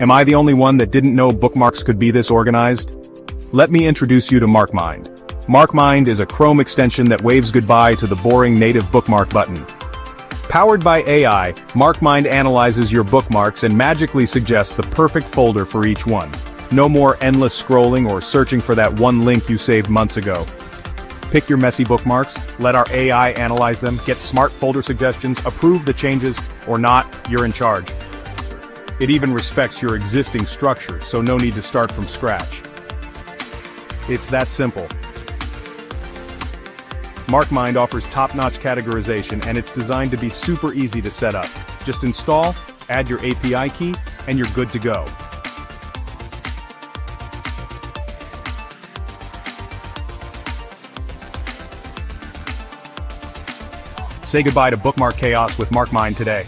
Am I the only one that didn't know bookmarks could be this organized? Let me introduce you to MarkMind. MarkMind is a Chrome extension that waves goodbye to the boring native bookmark button. Powered by AI, MarkMind analyzes your bookmarks and magically suggests the perfect folder for each one. No more endless scrolling or searching for that one link you saved months ago. Pick your messy bookmarks, let our AI analyze them, get smart folder suggestions, approve the changes, or not, you're in charge. It even respects your existing structure, so no need to start from scratch. It's that simple. MarkMind offers top-notch categorization and it's designed to be super easy to set up. Just install, add your API key, and you're good to go. Say goodbye to bookmark chaos with MarkMind today.